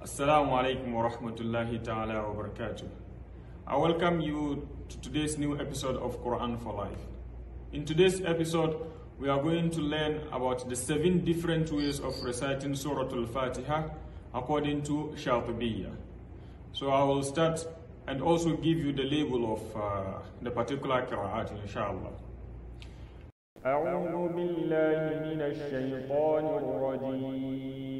Assalamu alaikum wa rahmatullahi ta'ala wa barakatuh. I welcome you to today's new episode of Quran for Life. In today's episode, we are going to learn about the seven different ways of reciting Surah Al-Fatiha according to Shatibiyya. So I will start and also give you the label of uh, the particular qira'at, inshallah. أعوذ بالله من الشيطان الرجيم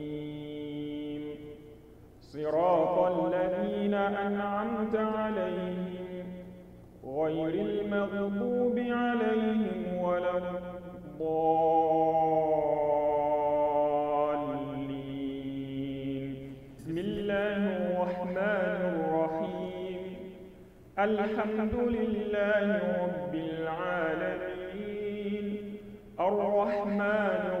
صراط الذين أنعمت عليهم غير المغضوب عليهم ولا الضالين. بسم الله الرحمن الرحيم. الحمد لله رب العالمين. الرحمن الرحيم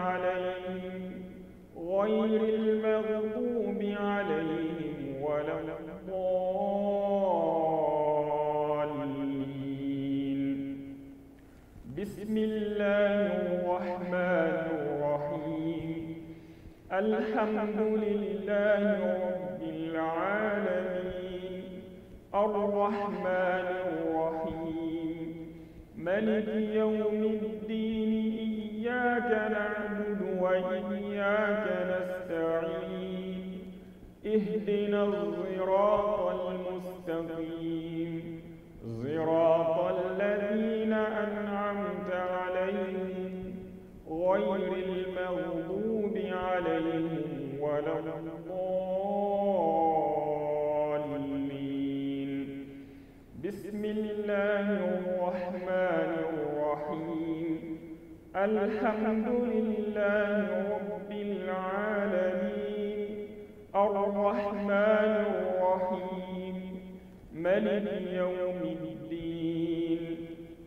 بسم الله الرحمن الرحيم. الحمد لله رب العالمين. الرحمن الرحيم. ملك يوم الدين إياك نعبد وإياك نستعين غير المغضوب عليهم ولا الضالين. بسم الله الرحمن الرحيم. الحمد لله رب العالمين. الرحمن الرحيم. ملك يوم الدين.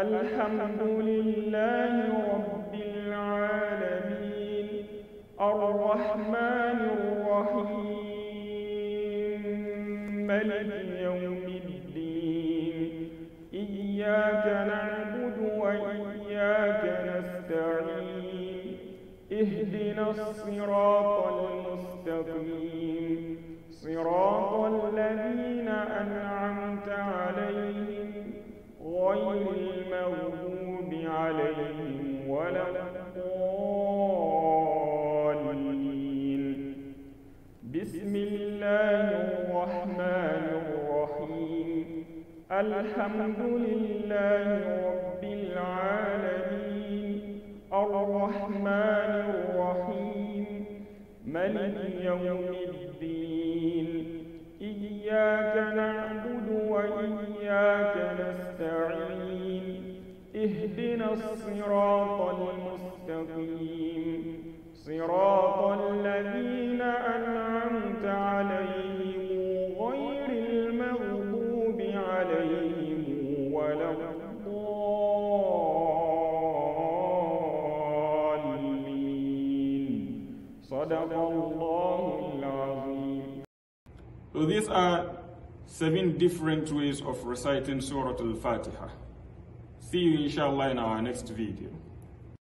الحمد لله رب العالمين الرحمن الرحيم ملك يوم الدين إياك نعبد وإياك نستعين اهدنا الصراط المستقيم صراط الذين أنعمت الرحمن الرحيم. الحمد لله رب العالمين. الرحمن الرحيم. ملك يوم الدين. إياك نعبد وإياك نستعين. اهدنا الصراط المستقيم. صراط الذين أنعمت عليهم. So these are seven different ways of reciting Surah Al-Fatiha. See you inshallah in our next video.